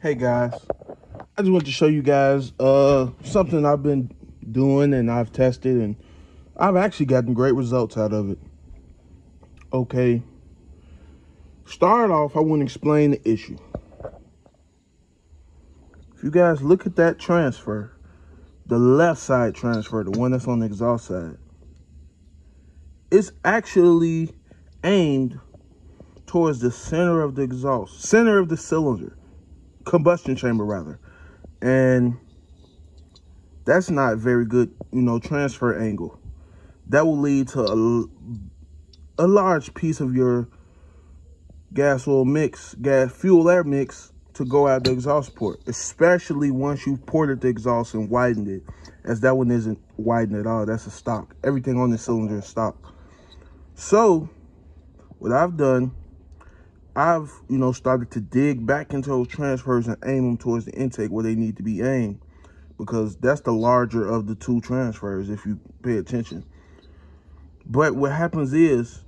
Hey guys, I just want to show you guys uh, something I've been doing and I've tested and I've actually gotten great results out of it. Okay, start off, I want to explain the issue. If you guys look at that transfer, the left side transfer, the one that's on the exhaust side, it's actually aimed towards the center of the exhaust, center of the cylinder combustion chamber rather. And that's not very good, you know, transfer angle. That will lead to a, a large piece of your gas oil mix, gas fuel air mix to go out the exhaust port, especially once you've ported the exhaust and widened it, as that one isn't widened at all. That's a stock. Everything on the cylinder is stock. So, what I've done I've, you know, started to dig back into those transfers and aim them towards the intake where they need to be aimed because that's the larger of the two transfers if you pay attention. But what happens is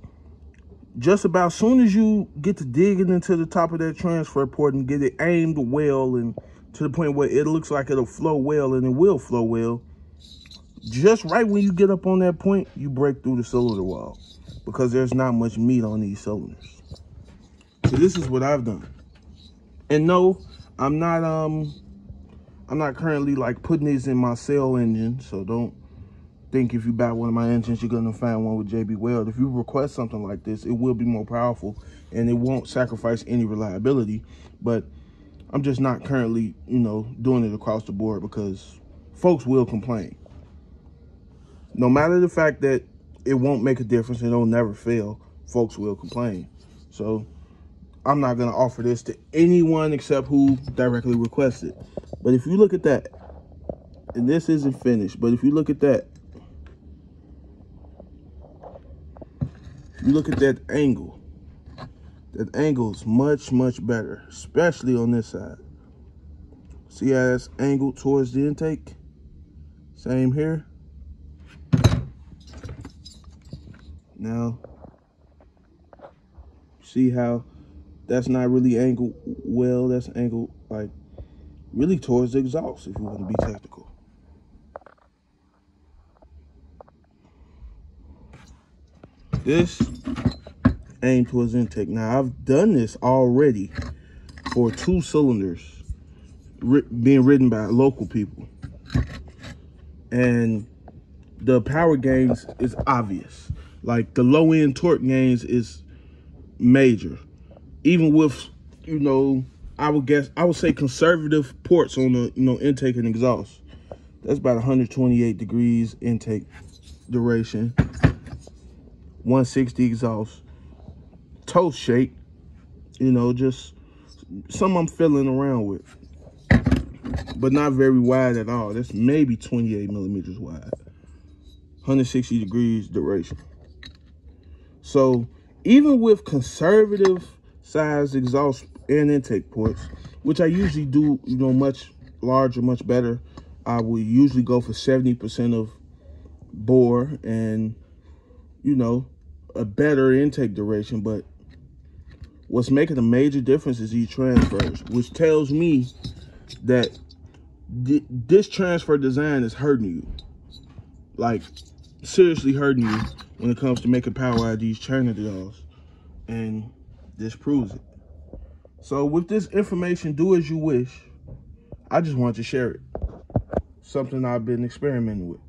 just about as soon as you get to digging into the top of that transfer port and get it aimed well and to the point where it looks like it'll flow well and it will flow well, just right when you get up on that point, you break through the cylinder wall because there's not much meat on these cylinders. So this is what I've done. And no, I'm not um I'm not currently like putting these in my sale engine, so don't think if you buy one of my engines, you're gonna find one with JB Weld. If you request something like this, it will be more powerful and it won't sacrifice any reliability. But I'm just not currently, you know, doing it across the board because folks will complain. No matter the fact that it won't make a difference and it'll never fail, folks will complain. So I'm not going to offer this to anyone except who directly requested. But if you look at that, and this isn't finished, but if you look at that, you look at that angle, that angle is much, much better, especially on this side. See how that's angled towards the intake? Same here. Now, see how that's not really angled well. That's angled like really towards the exhaust if you want to be technical. This aim towards intake. Now I've done this already for two cylinders being ridden by local people. And the power gains is obvious. Like the low end torque gains is major even with, you know, I would guess, I would say conservative ports on the, you know, intake and exhaust. That's about 128 degrees intake duration. 160 exhaust. Toast shape, you know, just some I'm fiddling around with. But not very wide at all. That's maybe 28 millimeters wide. 160 degrees duration. So even with conservative size exhaust and intake ports, which I usually do, you know, much larger, much better. I will usually go for 70% of bore and, you know, a better intake duration. But what's making a major difference is these transfers, which tells me that th this transfer design is hurting you. Like, seriously hurting you when it comes to making power of these Trinidad's. And this proves it. So with this information, do as you wish. I just want to share it. Something I've been experimenting with.